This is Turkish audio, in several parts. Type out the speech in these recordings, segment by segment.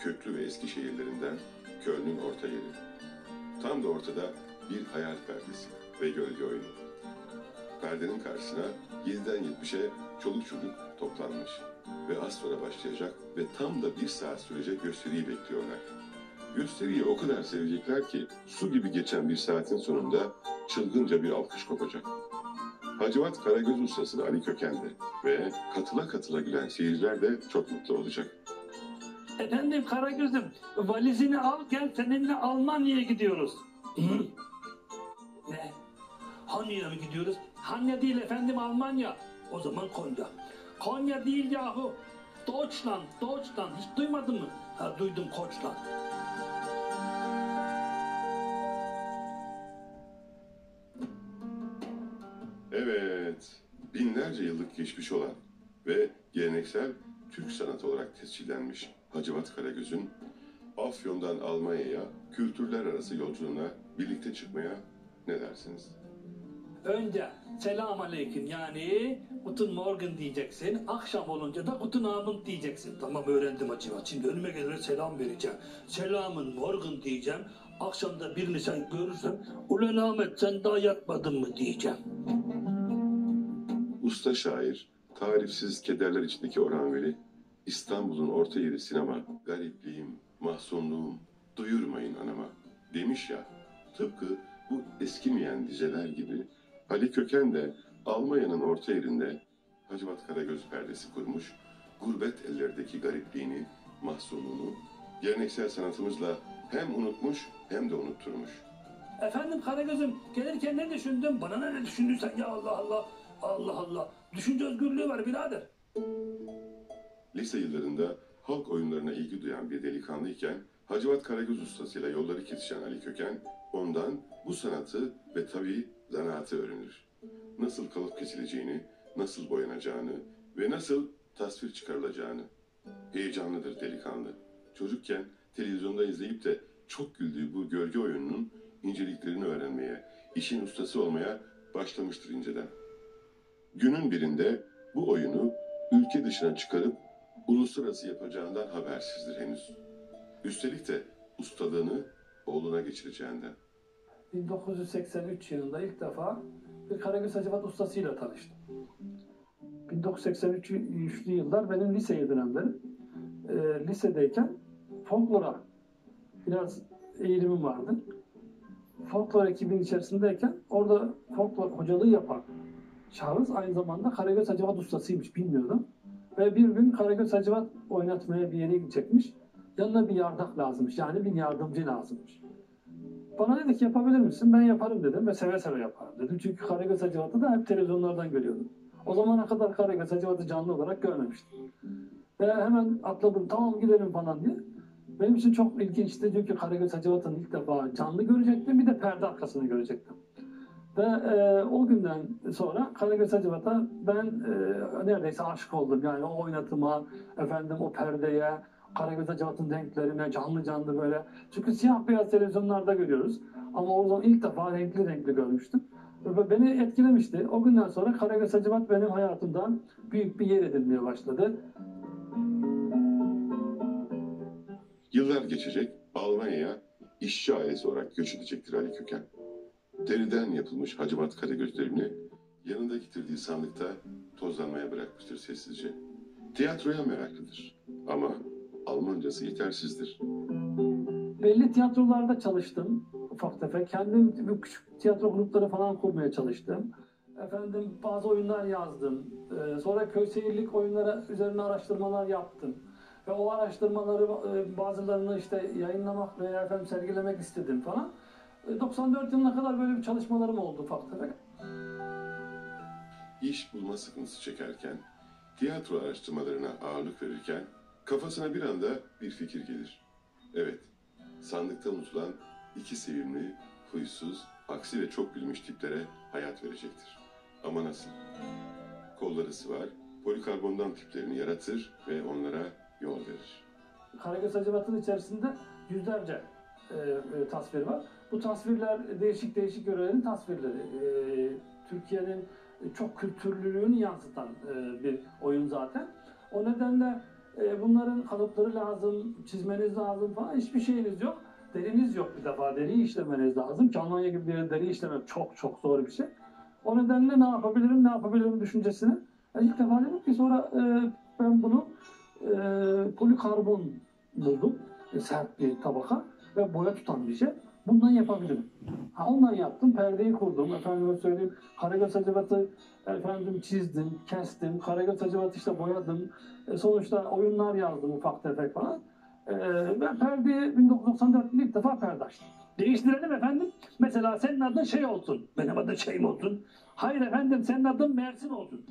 köklü ve eski şehirlerinden Köln'ün orta yeri. Tam da ortada bir hayal perdesi ve gölge oyunu. Perdenin karşısına 7'den 70'e çoluk çocuk toplanmış ve az sonra başlayacak ve tam da bir saat sürecek gösteriyi bekliyorlar. Gösteriyi o kadar sevecekler ki su gibi geçen bir saatin sonunda çılgınca bir alkış kopacak. Hacivat Karagöz ustası Ali Köken'de ve katıla katıla gülen seyirciler de çok mutlu olacak. Efendim Karagöz'üm valizini al gel seninle Almanya'ya gidiyoruz. Hı? Ne? Hanya'ya mı gidiyoruz? Hanya değil efendim Almanya. O zaman Konya. Konya değil yahu. Deutschland, Deutschland. Hiç duymadın mı? Ha duydum Koçland. Evet, binlerce yıllık geçmiş olan ve geleneksel Türk sanatı olarak tescillenmiş Hacivat Karagöz'ün Afyon'dan Almanya'ya kültürler arası yolculuğuna birlikte çıkmaya ne dersiniz? Önce selam aleyküm yani guten morgen diyeceksin. Akşam olunca da guten abend diyeceksin. Tamam öğrendim acaba. Şimdi önüme gelir selam vereceğim. Selamın morgen diyeceğim. Akşam da birini sen görürsem ulan Ahmet sen daha yatmadın mı diyeceğim. Usta şair, tarifsiz kederler içindeki Orhan Veli, İstanbul'un orta yeri sinema, garipliğim, mahzunluğum, duyurmayın anama demiş ya. Tıpkı bu eskimeyen dizeler gibi Ali Köken de Almanya'nın orta yerinde Hacivat Karagöz perdesi kurmuş, gurbet ellerdeki garipliğini, mahzunluğunu geleneksel sanatımızla hem unutmuş hem de unutturmuş. Efendim Karagöz'üm gelirken ne düşündün? Bana ne düşündüysen ya Allah Allah. Allah Allah. Düşünce özgürlüğü var birader. Lise yıllarında halk oyunlarına ilgi duyan bir delikanlıyken Hacivat Karagöz ustasıyla yolları kesişen Ali Köken ondan bu sanatı ve tabii zanaatı öğrenir. Nasıl kalıp kesileceğini, nasıl boyanacağını ve nasıl tasvir çıkarılacağını. Heyecanlıdır delikanlı. Çocukken televizyonda izleyip de çok güldüğü bu gölge oyununun inceliklerini öğrenmeye, işin ustası olmaya başlamıştır inceden. Günün birinde bu oyunu ülke dışına çıkarıp uluslararası yapacağından habersizdir henüz. Üstelik de ustalığını oğluna geçireceğinden. 1983 yılında ilk defa bir Karagöz Hacivat ustasıyla tanıştım. 1983'lü yıllar benim lise dönemlerim. E, lisedeyken folklora biraz eğilimim vardı. Folklor ekibinin içerisindeyken orada folklor hocalığı yapan şahıs aynı zamanda Karagöz Hacivat ustasıymış bilmiyordum. Ve bir gün Karagöz Hacivat oynatmaya bir yere gidecekmiş. Yanına bir yardak lazımmış yani bir yardımcı lazımmış. Bana dedi ki yapabilir misin? Ben yaparım dedim ve seve seve yaparım dedim. Çünkü Karagöz Hacivat'ı da hep televizyonlardan görüyordum. O zamana kadar Karagöz Hacivat'ı canlı olarak görmemiştim. Ve hemen atladım tamam gidelim falan diye. Benim için çok ilginçti çünkü Karagöz Hacivat'ın ilk defa canlı görecektim bir de perde arkasını görecektim. Ve e, o günden sonra Karagöz Hacivat'a ben e, neredeyse aşık oldum. Yani o oynatıma, efendim o perdeye, Karagöz Hacivat'ın renklerine canlı canlı böyle. Çünkü siyah beyaz televizyonlarda görüyoruz. Ama o zaman ilk defa renkli renkli görmüştüm. Ve beni etkilemişti. O günden sonra Karagöz Hacivat benim hayatımdan büyük bir yer edinmeye başladı. Yıllar geçecek, Almanya'ya işçi ailesi olarak göç edecektir Ali Köken. Deriden yapılmış Hacivat Karagözlerini yanında getirdiği sandıkta tozlanmaya bırakmıştır sessizce. Tiyatroya meraklıdır ama Almancası yetersizdir. Belli tiyatrolarda çalıştım ufak tefek. Kendim küçük tiyatro grupları falan kurmaya çalıştım. Efendim bazı oyunlar yazdım. Ee, sonra köy seyirlik oyunları üzerine araştırmalar yaptım. Ve o araştırmaları e, bazılarını işte yayınlamak veya efendim sergilemek istedim falan. E, 94 yılına kadar böyle bir çalışmalarım oldu ufak tefek. İş bulma sıkıntısı çekerken, tiyatro araştırmalarına ağırlık verirken kafasına bir anda bir fikir gelir. Evet, sandıkta unutulan iki sevimli, huysuz, aksi ve çok bilmiş tiplere hayat verecektir. Ama nasıl? Kolları sıvar, polikarbondan tiplerini yaratır ve onlara yol verir. Karagöz Hacivat'ın içerisinde yüzlerce e, e, tasvir var. Bu tasvirler değişik değişik yörelerin tasvirleri. E, Türkiye'nin çok kültürlülüğünü yansıtan e, bir oyun zaten. O nedenle E, bunların kalıpları lazım, çizmeniz lazım falan. Hiçbir şeyiniz yok. Deriniz yok bir defa. Deriyi işlemeniz lazım. Ki gibi bir deri işlemek çok çok zor bir şey. O nedenle ne yapabilirim, ne yapabilirim düşüncesini. E, ilk defa dedim ki sonra e, ben bunu e, polikarbon buldum. E, sert bir tabaka ve boya tutan bir şey. Bundan yapabilirim. Ha, ondan yaptım, perdeyi kurdum. Efendime söyleyeyim, Karagöz Hacivat'ı efendim çizdim, kestim. Karagöz Hacivat'ı işte boyadım. E, sonuçta oyunlar yazdım ufak tefek falan. E, ben perdeyi 1994'te ilk defa perde açtım. Değiştirelim efendim. Mesela senin adın şey olsun. Benim adım şeyim olsun. Hayır efendim senin adın Mersin olsun.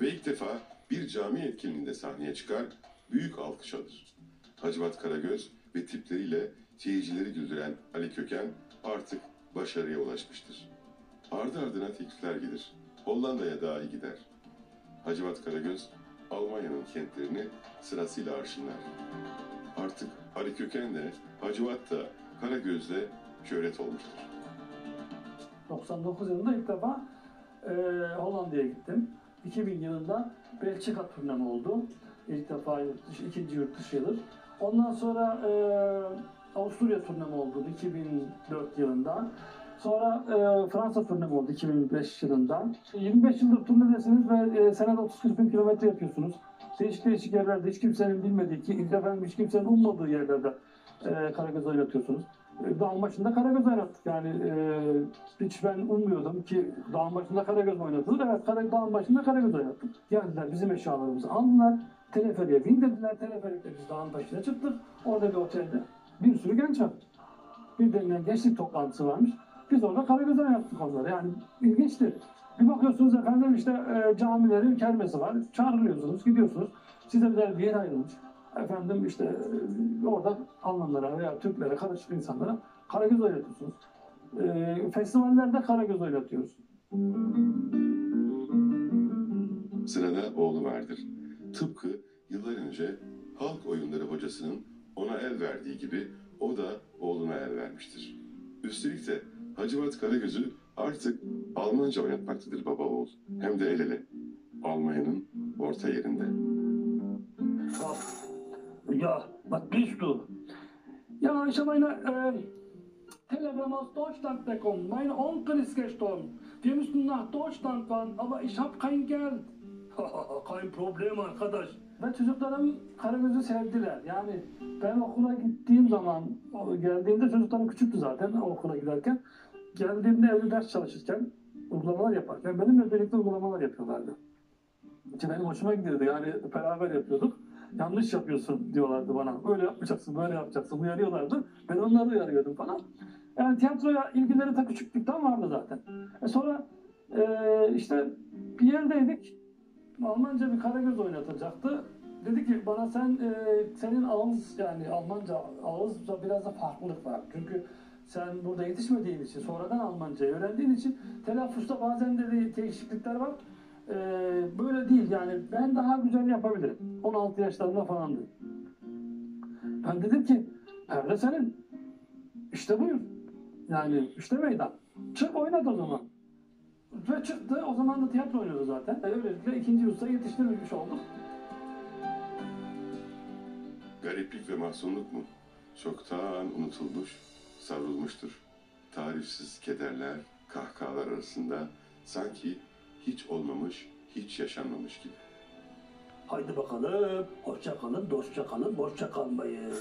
Ve ilk defa bir cami etkinliğinde sahneye çıkar, büyük alkış alır. Hacivat Karagöz ve tipleriyle seyircileri güldüren Ali Köken artık başarıya ulaşmıştır. Ardı ardına teklifler gelir. Hollanda'ya dahi gider. Hacivat Karagöz, Almanya'nın kentlerini sırasıyla arşınlar. Artık Ali Köken de, Hacivat da Karagöz'de şöhret olmuştur. 99 yılında ilk defa e, Hollanda'ya gittim. 2000 yılında Belçika turnem oldu. İlk defa yurt dışı, ikinci yurt dışı yıldır. Ondan sonra e, Avusturya turnem oldu 2004 yılında. Sonra e, Fransa turnem oldu 2005 yılında. 25 yıldır turnedesiniz ve e, senede 30-40 bin kilometre yapıyorsunuz. Değişik değişik yerlerde hiç kimsenin bilmediği, ki, efendim, hiç kimsenin ummadığı yerlerde e, Karagöz oynatıyorsunuz. E, Dağın başında Karagöz oynattık yani e, hiç ben ummuyordum ki dağın başında Karagöz oynatılır. Evet Kara, dağın başında Karagöz oynattık. Geldiler bizim eşyalarımızı aldılar. Teleferiye bindirdiler. Teleferikle biz dağın başına çıktık. Orada bir otelde bir sürü genç var. Bir denilen gençlik toplantısı varmış. Biz orada Karagöz oynattık onları. Yani ilginçti. Bir bakıyorsunuz efendim işte e, camilerin kermesi var. Çağrılıyorsunuz, gidiyorsunuz. Size bir yer ayrılmış. Efendim işte e, orada Almanlara veya Türklere, karışık insanlara Karagöz oynatıyorsunuz. E, festivallerde Karagöz oynatıyoruz. Sırada oğlu vardır. Tıpkı yıllar önce halk oyunları hocasının ona el verdiği gibi o da oğluna el vermiştir. Üstelik de Hacivat Karagöz'ü artık Almanca oynatmaktadır baba oğul. Hem de el ele. Almanya'nın orta yerinde. Ja, was bist du? Ja, ich habe Telegram aus Deutschland bekommen. Mein Onkel ist gestorben. Wir müssen nach Deutschland fahren, aber ich habe kein Geld. Kein Problem arkadaş. Ve çocuklarım Karagöz'ü sevdiler. Yani ben okula gittiğim zaman, geldiğimde çocuklarım küçüktü zaten okula giderken. Geldiğimde evde ders çalışırken, uygulamalar yaparken benimle birlikte uygulamalar yapıyorlardı. Ki benim hoşuma gidiyordu yani beraber yapıyorduk. Yanlış yapıyorsun diyorlardı bana. Öyle yapmayacaksın, böyle yapacaksın. Uyarıyorlardı. Ben onları uyarıyordum falan. Yani tiyatroya ilgileri de küçüklükten vardı zaten. E sonra e, işte bir yerdeydik. Almanca bir Karagöz oynatacaktı. Dedi ki bana sen e, senin ağız yani Almanca ağızda biraz da farklılık var. Çünkü sen burada yetişmediğin için, sonradan Almancayı öğrendiğin için telaffuzda bazen de değişiklikler var. Ee, böyle değil yani ben daha güzel yapabilirim. 16 yaşlarında falandı. Ben dedim ki perde senin. İşte buyur. Yani işte meydan. Çık oynat o zaman. Ve çıktı. O zaman da tiyatro oynuyordu zaten. E, Öylelikle ikinci usta yetiştirmiş olduk. Gariplik ve mahzunluk mu? Çoktan unutulmuş, savrulmuştur. Tarifsiz kederler, kahkahalar arasında sanki hiç olmamış, hiç yaşanmamış gibi. Haydi bakalım. Hoşça kalın, dostça kalın, boşça kalmayın.